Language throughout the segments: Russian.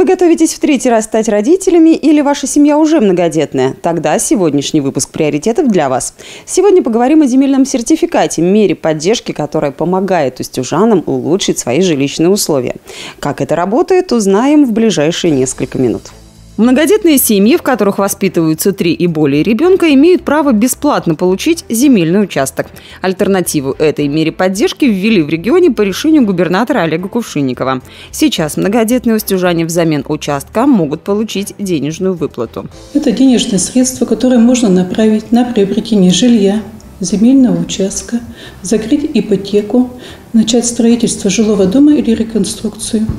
Вы готовитесь в третий раз стать родителями или ваша семья уже многодетная? Тогда сегодняшний выпуск приоритетов для вас. Сегодня поговорим о земельном сертификате, мере поддержки, которая помогает устюжанам улучшить свои жилищные условия. Как это работает, узнаем в ближайшие несколько минут. Многодетные семьи, в которых воспитываются три и более ребенка, имеют право бесплатно получить земельный участок. Альтернативу этой мере поддержки ввели в регионе по решению губернатора Олега Кувшинникова. Сейчас многодетные устюжане взамен участка могут получить денежную выплату. Это денежные средства, которые можно направить на приобретение жилья, земельного участка, закрыть ипотеку, начать строительство жилого дома или реконструкцию –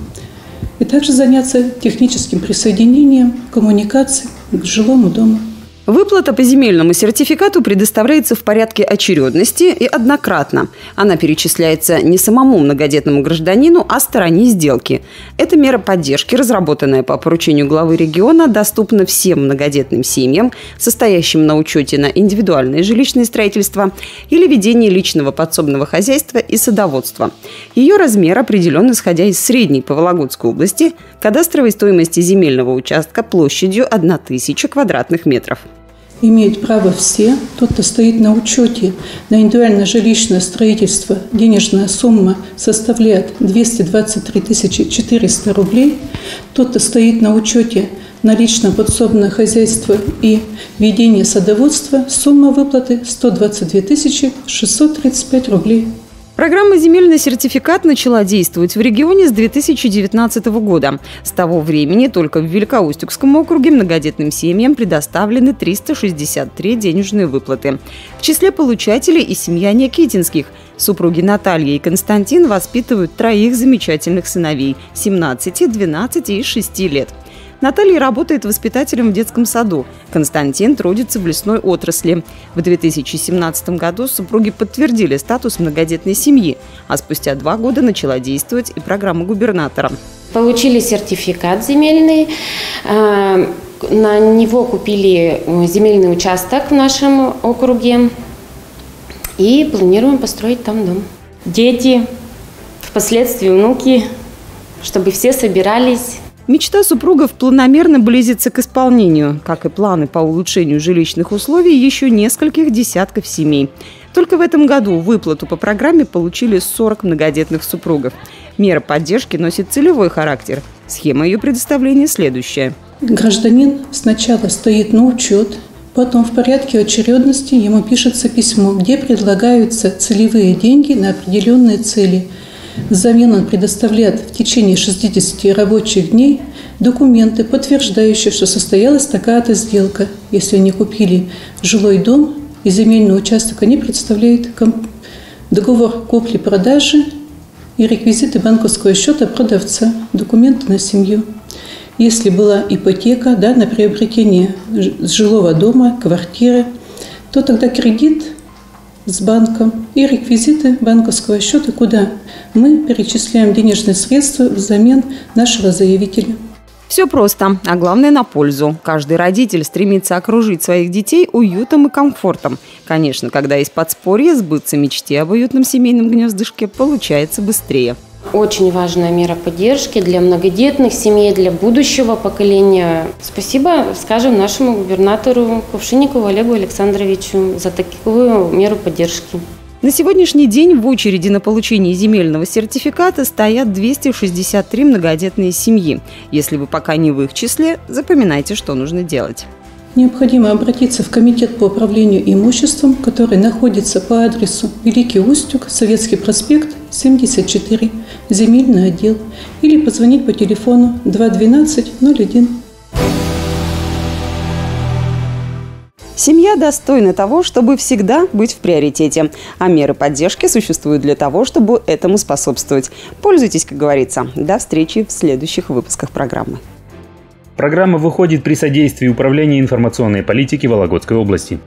и также заняться техническим присоединением коммуникаций к жилому дому. Выплата по земельному сертификату предоставляется в порядке очередности и однократно. Она перечисляется не самому многодетному гражданину, а стороне сделки. Эта мера поддержки, разработанная по поручению главы региона, доступна всем многодетным семьям, состоящим на учете на индивидуальное жилищное строительство или ведение личного подсобного хозяйства и садоводства. Ее размер определен исходя из средней по Вологодской области кадастровой стоимости земельного участка площадью 1000 квадратных метров имеют право все, тот, кто стоит на учете. На индивидуальное жилищное строительство, денежная сумма составляет 223 400 рублей, тот, кто стоит на учете на личное подсобное хозяйство и ведение садоводства, сумма выплаты 122 635 рублей. Программа «Земельный сертификат» начала действовать в регионе с 2019 года. С того времени только в Великоустюгском округе многодетным семьям предоставлены 363 денежные выплаты. В числе получателей и семья Никитинских. Супруги Наталья и Константин воспитывают троих замечательных сыновей – 17, 12 и 6 лет – Наталья работает воспитателем в детском саду. Константин трудится в лесной отрасли. В 2017 году супруги подтвердили статус многодетной семьи, а спустя два года начала действовать и программа губернатора. Получили сертификат земельный. А, на него купили э, земельный участок в нашем округе и планируем построить там дом. Дети, впоследствии внуки, чтобы все собирались Мечта супругов планомерно близится к исполнению, как и планы по улучшению жилищных условий еще нескольких десятков семей. Только в этом году выплату по программе получили 40 многодетных супругов. Мера поддержки носит целевой характер. Схема ее предоставления следующая. Гражданин сначала стоит на учет, потом в порядке очередности ему пишется письмо, где предлагаются целевые деньги на определенные цели – Взамен он предоставляет в течение 60 рабочих дней документы, подтверждающие, что состоялась такая-то сделка. Если они купили жилой дом и земельный участок, они представляют договор купли-продажи и реквизиты банковского счета продавца, документы на семью. Если была ипотека да, на приобретение жилого дома, квартиры, то тогда кредит с банком и реквизиты банковского счета, куда мы перечисляем денежные средства взамен нашего заявителя. Все просто, а главное на пользу. Каждый родитель стремится окружить своих детей уютом и комфортом. Конечно, когда из подспорья сбыться мечте об уютном семейном гнездышке получается быстрее. Очень важная мера поддержки для многодетных семей, для будущего поколения. Спасибо, скажем, нашему губернатору Кувшинникову Олегу Александровичу за такую меру поддержки. На сегодняшний день в очереди на получение земельного сертификата стоят 263 многодетные семьи. Если вы пока не в их числе, запоминайте, что нужно делать. Необходимо обратиться в Комитет по управлению имуществом, который находится по адресу Великий Устюг, Советский проспект, 74, земельный отдел, или позвонить по телефону 212 01. Семья достойна того, чтобы всегда быть в приоритете, а меры поддержки существуют для того, чтобы этому способствовать. Пользуйтесь, как говорится. До встречи в следующих выпусках программы. Программа выходит при содействии Управления информационной политики Вологодской области.